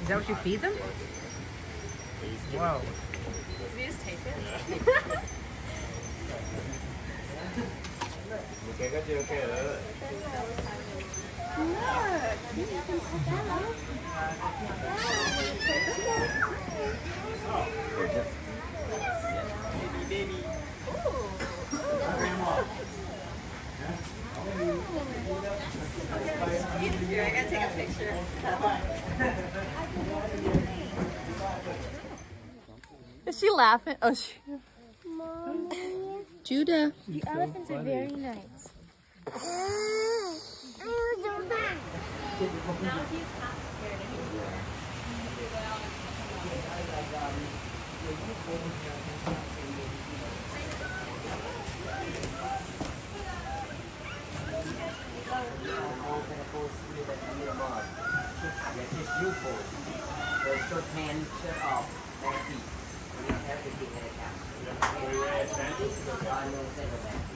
Is that what you feed them? Wow. Did you just take it? Look, Look, you can put that up. Out. Here, I gotta take a picture. Is she laughing? Oh, she. Mommy. Judah. The elephants are very nice. Now he's half scared anymore. This is you for the short hand shut uh, off back feet. You have to get that out. I know that of that.